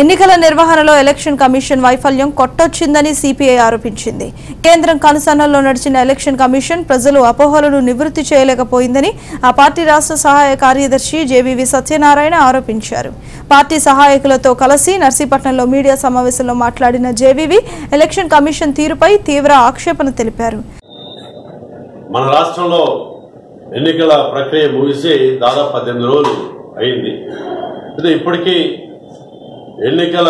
ఎన్నికల నిర్వహణలో election commission వైఫల్యం కొట్టొచ్చిందని సిపిఐ ఆరోపించింది. కేంద్రం కనుసన్నల్లో నడిచిన ఎలక్షన్ కమిషన్ ప్రజలు అపోహలను నివృత్తి చేయలేకపోయిందని ఆ పార్టీ రాష్ట్ర సహాయ కార్యదర్శి జేవీవి సత్యనారాయణ ఆరోపించారు. పార్టీ సహాయకులతో కలిసి నర్సీపట్నంలో మీడియా సమావేశంలో మాట్లాడిన జేవీవి ఎలక్షన్ కమిషన్ తీరుపై తీవ్ర ఆక్షేపణ తెలిపారు. మన రాష్ట్రంలో ఎన్నికల ప్రక్రియ ముగిసి దాదాపు పద్దెనిమిది రోజులు అయింది. ఇప్పటికీ ఎన్నికల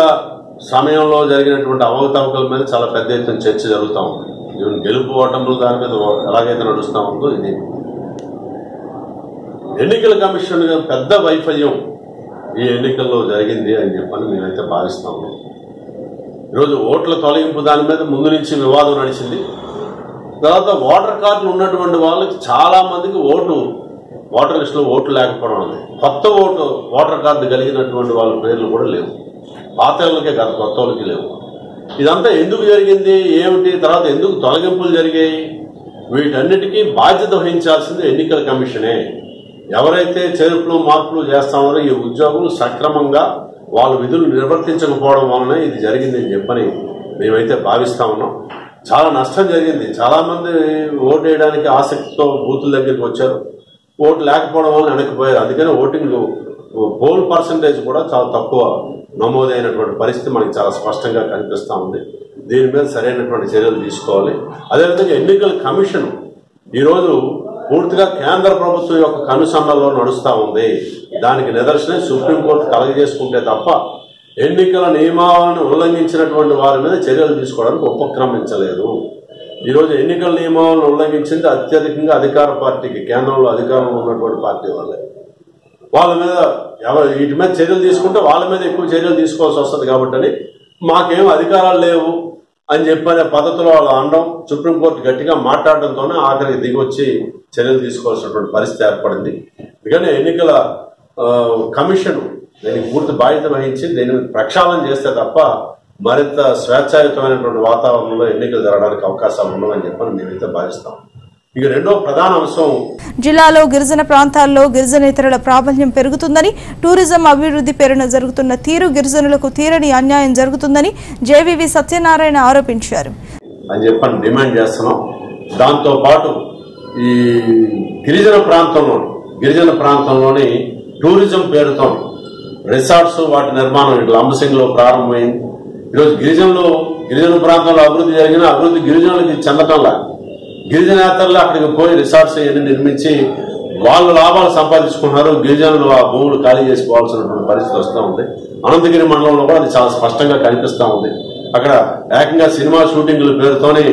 సమయంలో జరిగినటువంటి అవకతవకల మీద చాలా పెద్ద ఎత్తున చర్చ జరుగుతూ ఉంది. ఈవెన్ గెలుపు ఓటములు దాని మీద ఎలాగైతే నడుస్తూ ఉందో ఇది. ఎన్నికల కమిషన్ పెద్ద వైఫల్యం ఈ ఎన్నికల్లో జరిగింది అని చెప్పని మేమైతే భావిస్తా ఉన్నాం. ఈరోజు ఓట్ల తొలగింపు దాని మీద ముందు నుంచి వివాదం నడిచింది. తర్వాత ఓటర్ కార్డులు ఉన్నటువంటి వాళ్ళకి చాలామందికి ఓటు ఓటర్ లిస్టులో ఓట్లు లేకపోవడం కొత్త ఓటు ఓటర్ కార్డు కలిగినటువంటి వాళ్ళ పేర్లు కూడా లేవు. పాతలకే కాదు కొత్త వాళ్ళకి లేవు. ఇదంతా ఎందుకు జరిగింది? ఏమిటి? తర్వాత ఎందుకు తొలగింపులు జరిగాయి? వీటన్నిటికీ బాధ్యత వహించాల్సింది ఎన్నికల కమిషనే. ఎవరైతే చేర్పులు మార్పులు చేస్తామో ఈ ఉద్యోగులు సక్రమంగా వాళ్ళ విధులు నిర్వర్తించకపోవడం వలన ఇది జరిగిందని చెప్పని మేమైతే భావిస్తా ఉన్నాం. చాలా నష్టం జరిగింది. చాలామంది ఓటు వేయడానికి ఆసక్తితో బూతుల దగ్గరికి వచ్చారు. ఓటు లేకపోవడం వల్ల వెనక్కిపోయారు అందుకని ఓటింగ్ పోల్ పర్సంటేజ్ కూడా చాలా తక్కువ నమోదైనటువంటి పరిస్థితి మనకి చాలా స్పష్టంగా కనిపిస్తూ ఉంది. దీని మీద సరైనటువంటి చర్యలు తీసుకోవాలి. అదేవిధంగా ఎన్నికల కమిషన్ ఈరోజు పూర్తిగా కేంద్ర ప్రభుత్వం యొక్క కనుసన్నలో నడుస్తూ ఉంది. దానికి నిదర్శనం సుప్రీంకోర్టు కలగజేసుకుంటే తప్ప ఎన్నికల నియమాలను ఉల్లంఘించినటువంటి వారి మీద చర్యలు తీసుకోవడానికి ఉపక్రమించలేదు. ఈరోజు ఎన్నికల నియమాలను ఉల్లంఘించింది అత్యధికంగా అధికార పార్టీకి కేంద్రంలో అధికారంలో ఉన్నటువంటి పార్టీ వాళ్ళే. వాళ్ళ మీద ఎవరు వీటి మీద చర్యలు తీసుకుంటే వాళ్ళ మీద ఎక్కువ చర్యలు తీసుకోవాల్సి వస్తుంది కాబట్టి మాకేం అధికారాలు లేవు అని చెప్పనే పద్ధతిలో వాళ్ళు అనడం సుప్రీంకోర్టు గట్టిగా మాట్లాడడంతోనే ఆఖరికి దిగొచ్చి చర్యలు తీసుకోవాల్సినటువంటి పరిస్థితి ఏర్పడింది. ఎందుకంటే ఎన్నికల కమిషన్ దీనికి పూర్తి బాధ్యత వహించి దీని ప్రక్షాళన చేస్తే తప్ప మరింత స్వేచ్ఛాయుతమైనటువంటి వాతావరణంలో ఎన్నికలు జరగడానికి అవకాశాలు ఉండవని చెప్పని మేమైతే భావిస్తాం. ఇక రెండో ప్రధాన అంశం. జిల్లాలో గిరిజన ప్రాంతాల్లో గిరిజనేతరుల ప్రాబల్యం పెరుగుతుందని టూరిజం అభివృద్ధి పేరున జరుగుతున్న తీరు గిరిజనులకు తీరని అన్యాయం జరుగుతుందని జేవీవి సత్యనారాయణ ఆరోపించారు. అని చెప్పని డిమాండ్ చేస్తున్నాం. దాంతో పాటు ఈ గిరిజన ప్రాంతంలో గిరిజన ప్రాంతంలోని టూరిజం పేరుతో రిసార్ట్స్ వాటి నిర్మాణం ఇట్లా అంబసింగ్లో ప్రారంభమైంది. ఈరోజు గిరిజనులు గిరిజన ప్రాంతంలో అభివృద్ధి జరిగిన అభివృద్ధి గిరిజనులకి చెందటంలా గిరిజనేతల్లో అక్కడికి పోయి రిసార్ట్స్ ఇవన్నీ నిర్మించి వాళ్ళు లాభాలు సంపాదించుకున్నారు గిరిజనులు ఆ భూములు ఖాళీ చేసుకోవాల్సినటువంటి పరిస్థితి వస్తూ ఉంది. అనంతగిరి మండలంలో కూడా అది చాలా స్పష్టంగా కనిపిస్తూ ఉంది. అక్కడ ఏకంగా సినిమా షూటింగ్ల పేరుతోనే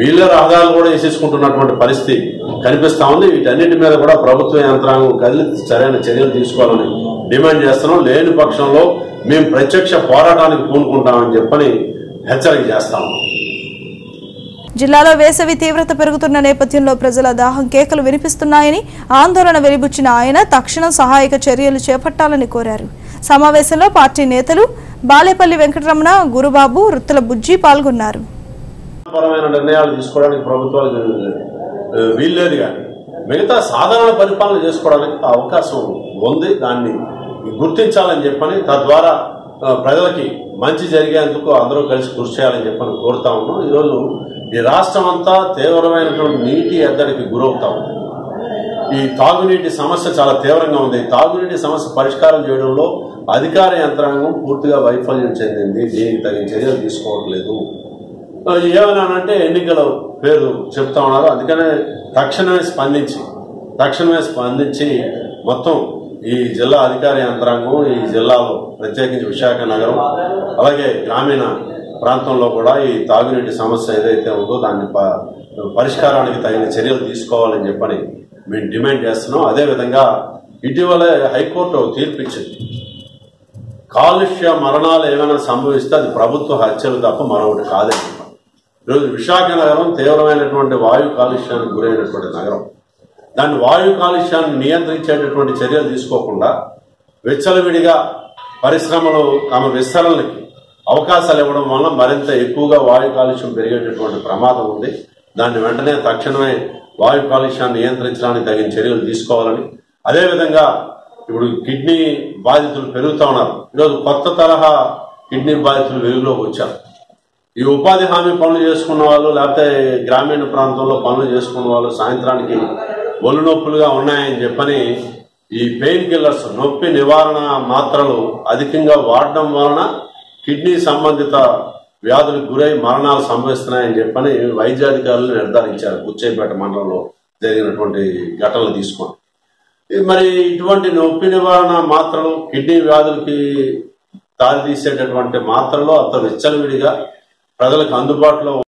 వీళ్ళ రహదారులు కూడా వేసేసుకుంటున్నటువంటి పరిస్థితి కనిపిస్తూ ఉంది. వీటన్నిటి మీద కూడా ప్రభుత్వ యంత్రాంగం కదిలి సరైన చర్యలు తీసుకోవాలని డిమాండ్ చేస్తున్నాం. లేని పక్షంలో మేము ప్రత్యక్ష పోరాటానికి పూనుకుంటామని చెప్పని హెచ్చరిక చేస్తాము జిల్లాలో వేసవి తీవ్రత పెరుగుతున్న నేపథ్యంలో ప్రజల దాహం కేకలు వినిపిస్తున్నాయని ఆందోళన వెలిబుచ్చిన ఆయన తక్షణం సహాయక చర్యలు చేపట్టాలని కోరారు. సమావేశంలో పార్టీ నేతలు బాలేపల్లి వెంకటరమణ గురుబాబు రుత్తుల బుజ్జి పాల్గొన్నారు. నిర్ణయాలు తీసుకోవడానికి ప్రభుత్వాలు వీల్లేదు కానీ మిగతా సాధారణ పరిపాలన చేసుకోవడానికి అవకాశం ఉంది. దాన్ని గుర్తించాలని చెప్పని తద్వారా ప్రజలకి మంచి జరిగేందుకు అందరూ కలిసి కృషి చేయాలని చెప్పని కోరుతా ఉన్నాం. ఈరోజు ఈ రాష్ట్రం అంతా తీవ్రమైనటువంటి నీటి ఎద్దడికి గురవుతా. ఉంది ఈ తాగునీటి సమస్య చాలా తీవ్రంగా ఉంది. ఈ తాగునీటి సమస్య పరిష్కారం చేయడంలో అధికార యంత్రాంగం పూర్తిగా వైఫల్యం చెందింది. దీనికి తగిన చర్యలు తీసుకోవట్లేదు. ఏమన్నానంటే ఎన్నికల పేరు చెప్తా ఉన్నారు. అందుకనే తక్షణమే స్పందించి తక్షణమే స్పందించి మొత్తం ఈ జిల్లా అధికార యంత్రాంగం ఈ జిల్లాలో ప్రత్యేకించి విశాఖ నగరం అలాగే గ్రామీణ ప్రాంతంలో కూడా ఈ తాగునీటి సమస్య ఏదైతే ఉందో దాన్ని ప- పరిష్కారానికి తగిన చర్యలు తీసుకోవాలని చెప్పని మేము డిమాండ్ చేస్తున్నాం. అదేవిధంగా ఇటీవలే హైకోర్టు తీర్పిచ్చింది కాలుష్య మరణాలు ఏమైనా సంభవిస్తే అది ప్రభుత్వ హత్యలు తప్ప మరొకటి కాదని ఈరోజు విశాఖ నగరం తీవ్రమైనటువంటి వాయు కాలుష్యానికి గురైనటువంటి నగరం. దాన్ని వాయు కాలుష్యాన్ని నియంత్రించేటటువంటి చర్యలు తీసుకోకుండా విచ్చలవిడిగా పరిశ్రమలు తమ విస్తరణలకి అవకాశాలు ఇవ్వడం వల్ల మరింత ఎక్కువగా వాయు కాలుష్యం పెరిగేటటువంటి ప్రమాదం ఉంది. దాన్ని వెంటనే తక్షణమే వాయు కాలుష్యాన్ని నియంత్రించడానికి తగిన చర్యలు తీసుకోవాలని. అదేవిధంగా ఇప్పుడు కిడ్నీ బాధితులు పెరుగుతూ ఉన్నారు. ఈరోజు కొత్త తరహా కిడ్నీ బాధితులు వెలుగులోకి వచ్చారు. ఈ ఉపాధి హామీ పనులు చేసుకున్న వాళ్ళు లేకపోతే గ్రామీణ ప్రాంతంలో పనులు చేసుకున్న వాళ్ళు సాయంత్రానికి ఒళ్ళు నొప్పులుగా ఉన్నాయని చెప్పని ఈ పెయిన్ కిల్లర్స్ నొప్పి నివారణ మాత్రలు అధికంగా వాడడం వలన కిడ్నీ సంబంధిత వ్యాధులకు గురై మరణాలు సంభవిస్తున్నాయని చెప్పని వైద్యాధికారులు నిర్ధారించారు కుచ్చేపేట మండలంలో జరిగినటువంటి ఘటనలు తీసుకొని. మరి ఇటువంటి నొప్పి నివారణ మాత్రలు కిడ్నీ వ్యాధులకి దారి తీసేటటువంటి మాత్రలు అంత విచ్చలవిడిగా ప్రజలకు అందుబాటులో